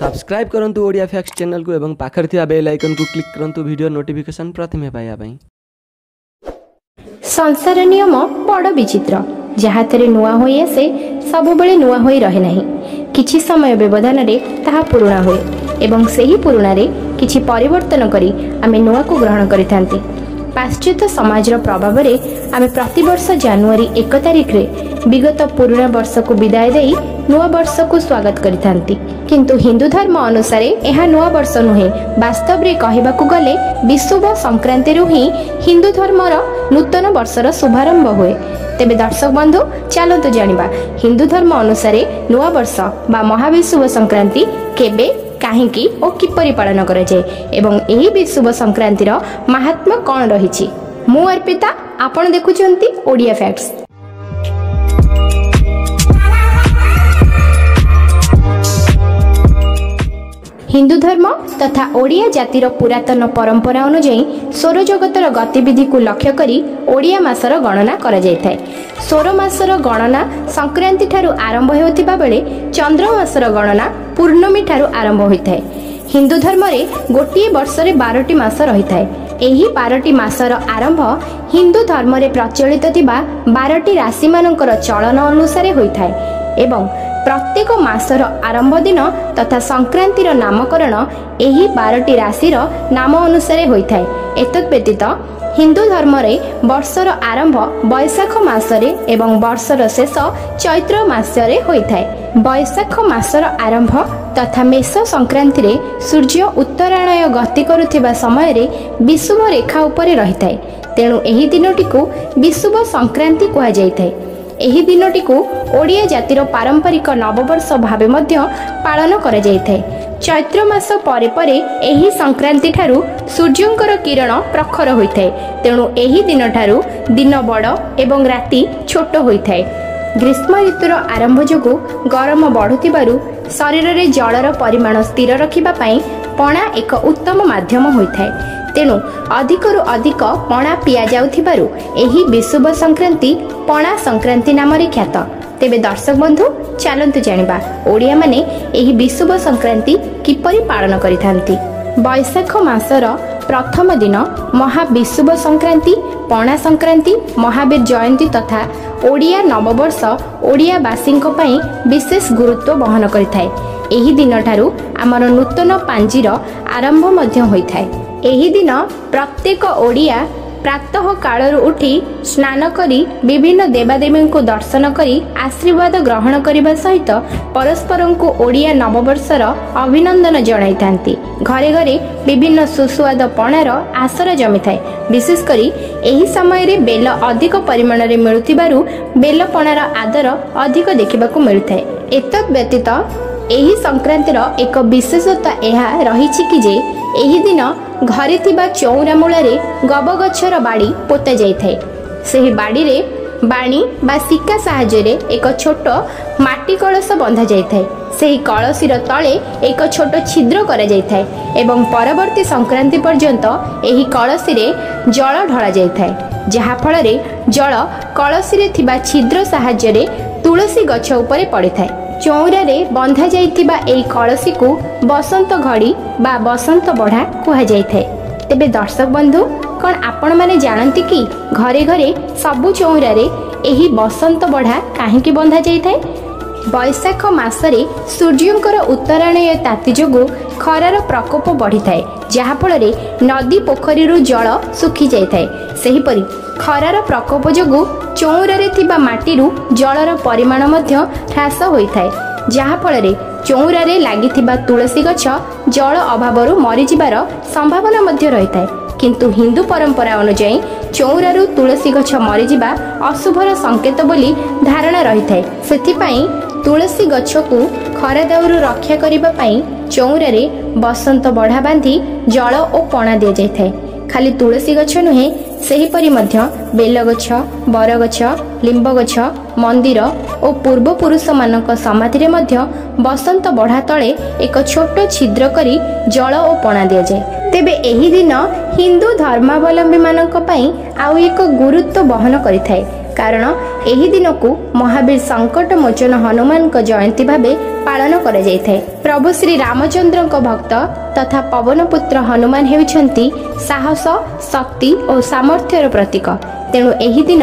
Subscribe କରନ୍ତୁ Odia fax ଚ୍ୟାନେଲକୁ ଏବଂ ପାଖରେ ଥିବା ବେଲ୍ ଆଇକନ୍କୁ କ୍ଲିକ୍ କରନ୍ତୁ ଭିଡ଼ିଓ ନୋଟିଫିକେସନ୍ ପ୍ରଥମେ ପାଇବା ପାଇଁ। ସଂସାର ନିୟମ ବଡ଼ ବିଚିତ୍ର। ଯାହାଥିରେ ନୂଆ ହୋଇ ଆସେ ସବୁବେଳେ ନୂଆ ହୋଇ ରହେ ନାହିଁ। କିଛି ସମୟ ବ୍ୟବଧାନରେ ତାହା ପୁରୁଣା ହୁଏ ଏବଂ ସେହି ପୁରୁଣାରେ କିଛି ପରିବର୍ତ୍ତନ କରି ଆମେ ନୂଆକୁ ଗ୍ରହଣ କରିଥାନ୍ତି। ପାଶ୍ଚାତ୍ୟ ସମାଜର ପ୍ରଭାବରେ ଆମେ ପ୍ରତିବର୍ଷ ଜାନୁଆରୀ ଏକ ତାରିଖରେ ବିଗତ ପୁରୁଣା ବର୍ଷକୁ ବିଦାୟ ଦେଇ ନୂଆ ବର୍ଷକୁ ସ୍ୱାଗତ କରିଥାନ୍ତି। କିନ୍ତୁ ହିନ୍ଦୁ ଧର୍ମ ଅନୁସାରେ ଏହା ନୂଆ ବର୍ଷ ନୁହେଁ। ବାସ୍ତବରେ କହିବାକୁ ଗଲେ ବିଶୁବ ସଂକ୍ରାନ୍ତିରୁ ହିଁ ହିନ୍ଦୁ ଧର୍ମର ନୂତନ ବର୍ଷର ଶୁଭାରମ୍ଭ ହୁଏ। ତେବେ ଦର୍ଶକ ବନ୍ଧୁ ଚାଲନ୍ତୁ ଜାଣିବା। ହିନ୍ଦୁ ଧର୍ମ ଅନୁସାରେ ନୂଆବର୍ଷ ବା ମହାବିଶୁବ ସଂକ୍ରାନ୍ତି କେବେ କାହିଁକି ଓ କିପରି ପାଳନ କରାଯାଏ ଏବଂ ଏହି ବିଶୁବ ସଂକ୍ରାନ୍ତିର ମାହାତ୍ମ୍ୟ କ'ଣ ରହିଛି? ମୁଁ ଅର୍ପିତା ଆପଣ ଦେଖୁଛନ୍ତି ଓଡ଼ିଆ ଫ୍ୟାକ୍ଟସ୍ ହିନ୍ଦୁ ଧର୍ମ ତଥା ଓଡ଼ିଆ ଜାତିର ପୁରାତନ ପରମ୍ପରା ଅନୁଯାୟୀ ସୌରଜଗତର ଗତିବିଧିକୁ ଲକ୍ଷ୍ୟ କରି ଓଡ଼ିଆ ମାସର ଗଣନା କରାଯାଇଥାଏ। ସୌର ମାସର ଗଣନା ସଂକ୍ରାନ୍ତି ଠାରୁ ଆରମ୍ଭ ହେଉଥିବା ବେଳେ ଚନ୍ଦ୍ର ମାସର ଗଣନା ପୂର୍ଣ୍ଣମୀ ଠାରୁ ଆରମ୍ଭ ହୋଇଥାଏ। ହିନ୍ଦୁ ଧର୍ମରେ ଗୋଟିଏ ବର୍ଷରେ ବାରଟି ମାସ ରହିଥାଏ। ଏହି ବାରଟି ମାସର ଆରମ୍ଭ ହିନ୍ଦୁ ଧର୍ମରେ ପ୍ରଚଳିତ ଥିବା ବାରଟି ରାଶିମାନଙ୍କର ଚଳନ ଅନୁସାରେ ହୋଇଥାଏ ଏବଂ ପ୍ରତ୍ୟେକ ମାସର ଆରମ୍ଭ ଦିନ ତଥା ସଂକ୍ରାନ୍ତିର ନାମକରଣ ଏହି ବାରଟି ରାଶିର ନାମ ଅନୁସାରେ ହୋଇଥାଏ। ଏତଦ୍ ବ୍ୟତୀତ ହିନ୍ଦୁ ଧର୍ମରେ ବର୍ଷର ଆରମ୍ଭ ବୈଶାଖ ମାସରେ ଏବଂ ବର୍ଷର ଶେଷ ଚୈତ୍ର ମାସରେ ହୋଇଥାଏ। ବୈଶାଖ ମାସର ଆରମ୍ଭ ତଥା ମେଷ ସଂକ୍ରାନ୍ତିରେ ସୂର୍ଯ୍ୟ ଉତ୍ତରାୟଣ ଗତି କରୁଥିବା ସମୟରେ ବିଷୁବ ରେଖା ଉପରେ ରହିଥାଏ। ତେଣୁ ଏହି ଦିନଟିକୁ ବିଷୁବ ସଂକ୍ରାନ୍ତି କୁହାଯାଇଥାଏ। ଏହି ଦିନଟିକୁ ଓଡ଼ିଆ ଜାତିର ପାରମ୍ପରିକ ନବବର୍ଷ ଭାବେ ମଧ୍ୟ ପାଳନ କରାଯାଇଥାଏ। ଚୈତ୍ର ମାସ ପରେ ପରେ ଏହି ସଂକ୍ରାନ୍ତି ଠାରୁ ସୂର୍ଯ୍ୟଙ୍କର କିରଣ ପ୍ରଖର ହୋଇଥାଏ। ତେଣୁ ଏହି ଦିନଠାରୁ ଦିନ ବଡ଼ ଏବଂ ରାତି ଛୋଟ ହୋଇଥାଏ। ଗ୍ରୀଷ୍ମ ଋତୁର ଆରମ୍ଭ ଯୋଗୁଁ ଗରମ ବଢ଼ୁଥିବାରୁ ଶରୀରରେ ଜଳର ପରିମାଣ ସ୍ଥିର ରଖିବା ପାଇଁ ପଣା ଏକ ଉତ୍ତମ ମାଧ୍ୟମ ହୋଇଥାଏ। ତେଣୁ ଅଧିକରୁ ଅଧିକ ପଣା ପିଆଯାଉଥିବାରୁ ଏହି ବିଶୁବ ସଂକ୍ରାନ୍ତି ପଣା ସଂକ୍ରାନ୍ତି ନାମରେ ଖ୍ୟାତ। ତେବେ ଦର୍ଶକ ବନ୍ଧୁ ଚାଲନ୍ତୁ ଜାଣିବା ଓଡ଼ିଆମାନେ ଏହି ବିଶୁବ ସଂକ୍ରାନ୍ତି କିପରି ପାଳନ କରିଥାନ୍ତି। ବୈଶାଖ ମାସର ପ୍ରଥମ ଦିନ ମହାବିଶୁବ ସଂକ୍ରାନ୍ତି ପଣା ସଂକ୍ରାନ୍ତି ମହାବୀର ଜୟନ୍ତୀ ତଥା ଓଡ଼ିଆ ନବବର୍ଷ ଓଡ଼ିଆବାସୀଙ୍କ ପାଇଁ ବିଶେଷ ଗୁରୁତ୍ୱ ବହନ କରିଥାଏ। ଏହି ଦିନଠାରୁ ଆମର ନୂତନ ପାଞ୍ଜିର ଆରମ୍ଭ ମଧ୍ୟ ହୋଇଥାଏ। ଏହି ଦିନ ପ୍ରତ୍ୟେକ ଓଡ଼ିଆ ପ୍ରାତଃ କାଳରୁ ଉଠି ସ୍ନାନ କରି ବିଭିନ୍ନ ଦେବାଦେବୀଙ୍କୁ ଦର୍ଶନ କରି ଆଶୀର୍ବାଦ ଗ୍ରହଣ କରିବା ସହିତ ପରସ୍ପରଙ୍କୁ ଓଡ଼ିଆ ନବବର୍ଷର ଅଭିନନ୍ଦନ ଜଣାଇଥାନ୍ତି। ଘରେ ଘରେ ବିଭିନ୍ନ ସୁସ୍ୱାଦ ପଣାର ଆସର ଜମିଥାଏ। ବିଶେଷ କରି ଏହି ସମୟରେ ବେଲ ଅଧିକ ପରିମାଣରେ ମିଳୁଥିବାରୁ ବେଲ ପଣାର ଆଦର ଅଧିକ ଦେଖିବାକୁ ମିଳିଥାଏ। ଏତଦ୍ ବ୍ୟତୀତ ଏହି ସଂକ୍ରାନ୍ତିର ଏକ ବିଶେଷତା ଏହା ରହିଛି କି ଯେ ଏହି ଦିନ ଘରେ ଥିବା ଚଉରା ମୂଳରେ ଗବଗଛର ବାଡ଼ି ପୋତା ଯାଇଥାଏ। ସେହି ବାଡ଼ିରେ ବାଣୀ ବା ଶିକା ସାହାଯ୍ୟରେ ଏକ ଛୋଟ ମାଟି କଳସ ବନ୍ଧା ଯାଇଥାଏ। ସେହି କଳସୀର ତଳେ ଏକ ଛୋଟ ଛିଦ୍ର କରାଯାଇଥାଏ ଏବଂ ପରବର୍ତ୍ତୀ ସଂକ୍ରାନ୍ତି ପର୍ଯ୍ୟନ୍ତ ଏହି କଳସୀରେ ଜଳ ଢଳାଯାଇଥାଏ ଯାହାଫଳରେ ଜଳ କଳସୀରେ ଥିବା ଛିଦ୍ର ସାହାଯ୍ୟରେ ତୁଳସୀ ଗଛ ଉପରେ ପଡ଼ିଥାଏ। ଚଉରାରେ ବନ୍ଧା ଯାଇଥିବା ଏହି କଳସୀକୁ ବସନ୍ତ ଘଡ଼ି ବା ବସନ୍ତ ବଢ଼ା କୁହାଯାଇଥାଏ। ତେବେ ଦର୍ଶକ ବନ୍ଧୁ କ'ଣ ଆପଣମାନେ ଜାଣନ୍ତି କି ଘରେ ଘରେ ସବୁ ଚଉରାରେ ଏହି ବସନ୍ତ ବଢ଼ା କାହିଁକି ବନ୍ଧା ଯାଇଥାଏ? ବୈଶାଖ ମାସରେ ସୂର୍ଯ୍ୟଙ୍କର ଉତ୍ତରାୟଣ ତାତି ଯୋଗୁଁ ଖରାର ପ୍ରକୋପ ବଢ଼ିଥାଏ ଯାହାଫଳରେ ନଦୀ ପୋଖରୀରୁ ଜଳ ଶୁଖିଯାଇଥାଏ। ସେହିପରି ଖରାର ପ୍ରକୋପ ଯୋଗୁଁ ଚଉରାରେ ଥିବା ମାଟିରୁ ଜଳର ପରିମାଣ ମଧ୍ୟ ହ୍ରାସ ହୋଇଥାଏ ଯାହାଫଳରେ ଚଉରାରେ ଲାଗିଥିବା ତୁଳସୀ ଗଛ ଜଳ ଅଭାବରୁ ମରିଯିବାର ସମ୍ଭାବନା ମଧ୍ୟ ରହିଥାଏ। କିନ୍ତୁ ହିନ୍ଦୁ ପରମ୍ପରା ଅନୁଯାୟୀ ଚଉରାରୁ ତୁଳସୀ ଗଛ ମରିଯିବା ଅଶୁଭର ସଂକେତ ବୋଲି ଧାରଣା ରହିଥାଏ। ସେଥିପାଇଁ ତୁଳସୀ ଗଛକୁ ଖରା ଦାଉରୁ ରକ୍ଷା କରିବା ପାଇଁ ଚଉରାରେ ବସନ୍ତ ବଢ଼ା ବାନ୍ଧି ଜଳ ଓ ପଣା ଦିଆଯାଇଥାଏ। ଖାଲି ତୁଳସୀ ଗଛ ନୁହେଁ ସେହିପରି ମଧ୍ୟ ବେଲଗଛ ବରଗଛ ଲିମ୍ବ ଗଛ ମନ୍ଦିର ଓ ପୂର୍ବପୁରୁଷମାନଙ୍କ ସମାଧିରେ ମଧ୍ୟ ବସନ୍ତ ବଢ଼ା ତଳେ ଏକ ଛୋଟ ଛିଦ୍ର କରି ଜଳ ଓ ପଣା ଦିଆଯାଏ। ତେବେ ଏହି ଦିନ ହିନ୍ଦୁ ଧର୍ମାବଲମ୍ବୀମାନଙ୍କ ପାଇଁ ଆଉ ଏକ ଗୁରୁତ୍ୱ ବହନ କରିଥାଏ। କାରଣ ଏହି ଦିନକୁ ମହାବୀର ସଙ୍କଟ ମୋଚନ ହନୁମାନଙ୍କ ଜୟନ୍ତୀ ଭାବେ ପାଳନ କରାଯାଇଥାଏ। ପ୍ରଭୁ ଶ୍ରୀ ରାମଚନ୍ଦ୍ରଙ୍କ ଭକ୍ତ ତଥା ପବନପୁତ୍ର ହନୁମାନ ହେଉଛନ୍ତି ସାହସ ଶକ୍ତି ଓ ସାମର୍ଥ୍ୟର ପ୍ରତୀକ। ତେଣୁ ଏହି ଦିନ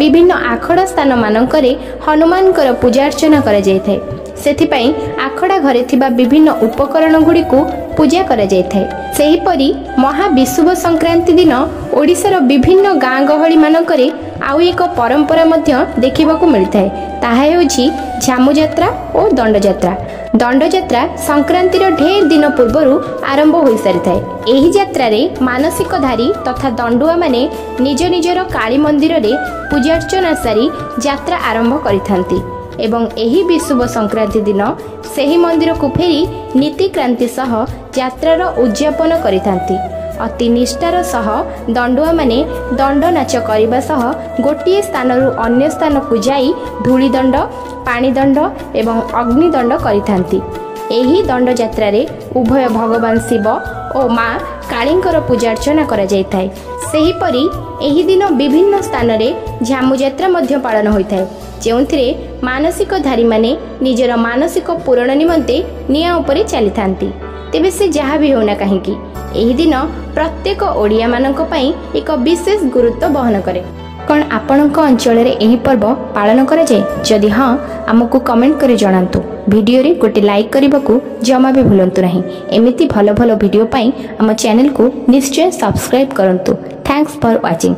ବିଭିନ୍ନ ଆଖଡ଼ା ସ୍ଥାନମାନଙ୍କରେ ହନୁମାନଙ୍କର ପୂଜାର୍ଚ୍ଚନା କରାଯାଇଥାଏ। ସେଥିପାଇଁ ଆଖଡ଼ା ଘରେ ଥିବା ବିଭିନ୍ନ ଉପକରଣ ଗୁଡ଼ିକୁ ପୂଜା କରାଯାଇଥାଏ। ସେହିପରି ମହାବିଷୁବ ସଂକ୍ରାନ୍ତି ଦିନ ଓଡ଼ିଶାର ବିଭିନ୍ନ ଗାଁ ଗହଳିମାନଙ୍କରେ ଆଉ ଏକ ପରମ୍ପରା ମଧ୍ୟ ଦେଖିବାକୁ ମିଳିଥାଏ। ତାହା ହେଉଛି ଝାମୁଯାତ୍ରା ଓ ଦଣ୍ଡଯାତ୍ରା। ଦଣ୍ଡଯାତ୍ରା ସଂକ୍ରାନ୍ତିର ଢେର ଦିନ ପୂର୍ବରୁ ଆରମ୍ଭ ହୋଇସାରିଥାଏ। ଏହି ଯାତ୍ରାରେ ମାନସିକଧାରୀ ତଥା ଦଣ୍ଡୁଆମାନେ ନିଜ ନିଜର କାଳୀ ମନ୍ଦିରରେ ପୂଜାର୍ଚ୍ଚନା ସାରି ଯାତ୍ରା ଆରମ୍ଭ କରିଥାନ୍ତି। ଏବଂ ଏହି ବିଷୁବ ସଂକ୍ରାନ୍ତି ଦିନ ସେହି ମନ୍ଦିରକୁ ଫେରି ନୀତିକ୍ରାନ୍ତି ସହ ଯାତ୍ରାର ଉଦ୍ଯାପନ କରିଥାନ୍ତି। ଅତି ନିଷ୍ଠାର ସହ ଦଣ୍ଡୁଆମାନେ ଦଣ୍ଡ ନାଚ କରିବା ସହ ଗୋଟିଏ ସ୍ଥାନରୁ ଅନ୍ୟ ସ୍ଥାନକୁ ଯାଇ ଧୂଳିଦଣ୍ଡ ପାଣିଦଣ୍ଡ ଏବଂ ଅଗ୍ନିଦଣ୍ଡ କରିଥାନ୍ତି। ଏହି ଦଣ୍ଡଯାତ୍ରାରେ ଉଭୟ ଭଗବାନ ଶିବ ଓ ମା କାଳୀଙ୍କର ପୂଜାର୍ଚ୍ଚନା କରାଯାଇଥାଏ। ସେହିପରି ଏହି ଦିନ ବିଭିନ୍ନ ସ୍ଥାନରେ ଝାମୁଯାତ୍ରା ମଧ୍ୟ ପାଳନ ହୋଇଥାଏ। ଯେଉଁଥିରେ ମାନସିକଧାରୀମାନେ ନିଜର ମାନସିକ ପୂରଣ ନିମନ୍ତେ ନିଆଁ ଉପରେ ଚାଲିଥାନ୍ତି। ତେବେ ସେ ଯାହା ବି ହେଉନା କାହିଁକି ଏହି ଦିନ ପ୍ରତ୍ୟେକ ଓଡ଼ିଆମାନଙ୍କ ପାଇଁ ଏକ ବିଶେଷ ଗୁରୁତ୍ୱ ବହନ କରେ। କ'ଣ ଆପଣଙ୍କ ଅଞ୍ଚଳରେ ଏହି ପର୍ବ ପାଳନ କରାଯାଏ? ଯଦି ହଁ ଆମକୁ କମେଣ୍ଟ କରି ଜଣାନ୍ତୁ। ଭିଡ଼ିଓରେ ଗୋଟେ ଲାଇକ୍ କରିବାକୁ ଜମା ବି ଭୁଲନ୍ତୁ ନାହିଁ। ଏମିତି ଭଲ ଭଲ ଭିଡ଼ିଓ ପାଇଁ ଆମ ଚ୍ୟାନେଲକୁ ନିଶ୍ଚୟ ସବସ୍କ୍ରାଇବ୍ କରନ୍ତୁ। Thanks for watching.